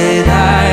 said I